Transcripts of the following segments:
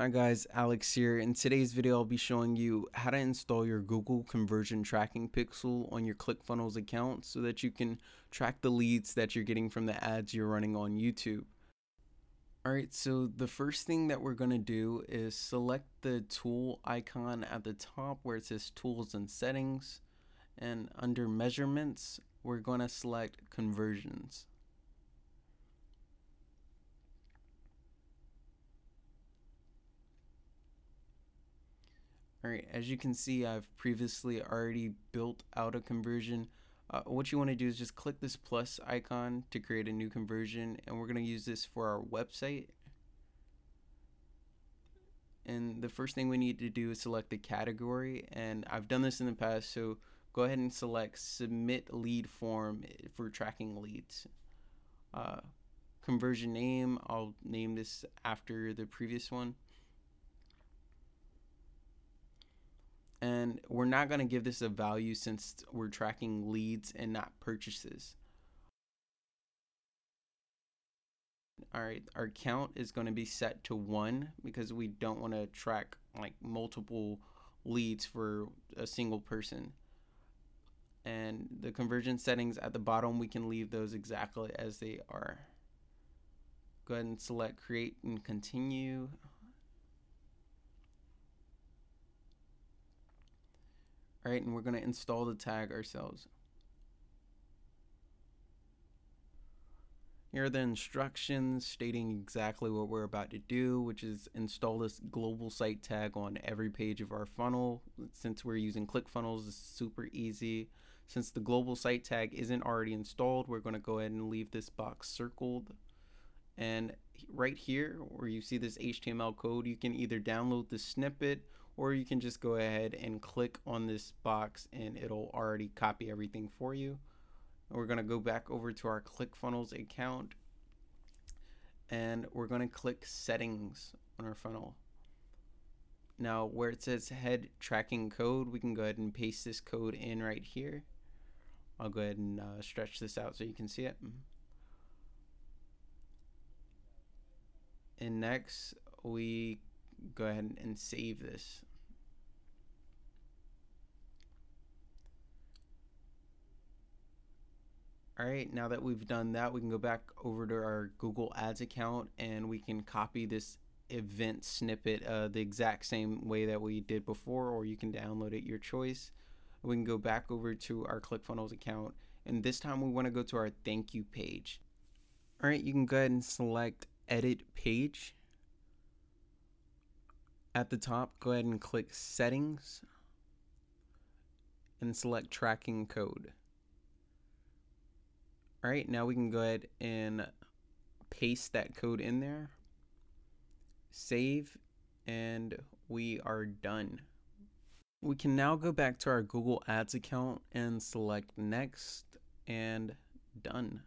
Hi guys, Alex here. In today's video, I'll be showing you how to install your Google conversion tracking pixel on your ClickFunnels account so that you can track the leads that you're getting from the ads you're running on YouTube. Alright, so the first thing that we're going to do is select the tool icon at the top where it says tools and settings and under measurements, we're going to select conversions. Alright, as you can see, I've previously already built out a conversion. Uh, what you want to do is just click this plus icon to create a new conversion, and we're going to use this for our website. And the first thing we need to do is select the category, and I've done this in the past, so go ahead and select submit lead form for tracking leads. Uh, conversion name, I'll name this after the previous one. We're not going to give this a value since we're tracking leads and not purchases. All right, our count is going to be set to one because we don't want to track like multiple leads for a single person. And the conversion settings at the bottom, we can leave those exactly as they are. Go ahead and select create and continue. All right, and we're going to install the tag ourselves. Here are the instructions stating exactly what we're about to do, which is install this global site tag on every page of our funnel. Since we're using ClickFunnels, it's super easy. Since the global site tag isn't already installed, we're going to go ahead and leave this box circled. And right here, where you see this HTML code, you can either download the snippet or you can just go ahead and click on this box and it'll already copy everything for you. We're going to go back over to our ClickFunnels account and we're going to click settings on our funnel. Now where it says head tracking code, we can go ahead and paste this code in right here. I'll go ahead and uh, stretch this out so you can see it. And next we go ahead and save this. All right, now that we've done that, we can go back over to our Google Ads account and we can copy this event snippet uh, the exact same way that we did before, or you can download it your choice. We can go back over to our ClickFunnels account, and this time we want to go to our thank you page. All right, you can go ahead and select edit page. At the top, go ahead and click settings and select tracking code. All right, now we can go ahead and paste that code in there, save, and we are done. We can now go back to our Google Ads account and select next and done.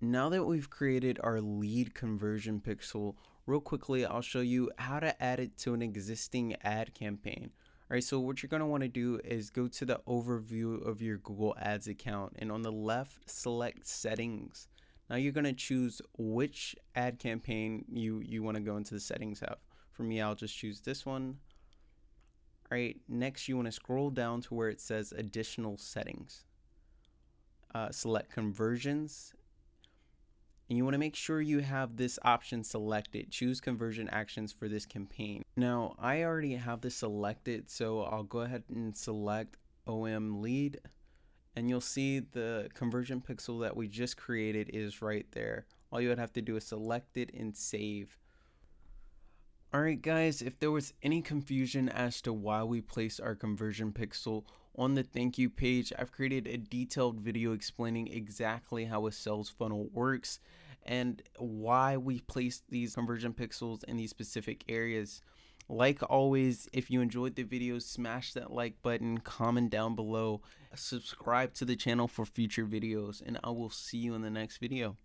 Now that we've created our lead conversion pixel, real quickly, I'll show you how to add it to an existing ad campaign. All right, so what you're going to want to do is go to the overview of your Google Ads account and on the left, select settings. Now you're going to choose which ad campaign you, you want to go into the settings of. For me, I'll just choose this one. All right, next you want to scroll down to where it says additional settings. Uh, select conversions and you want to make sure you have this option selected. Choose conversion actions for this campaign. Now, I already have this selected, so I'll go ahead and select OM lead and you'll see the conversion pixel that we just created is right there. All you would have to do is select it and save. Alright guys, if there was any confusion as to why we place our conversion pixel on the thank you page, I've created a detailed video explaining exactly how a sales funnel works and why we place these conversion pixels in these specific areas. Like always, if you enjoyed the video, smash that like button, comment down below, subscribe to the channel for future videos, and I will see you in the next video.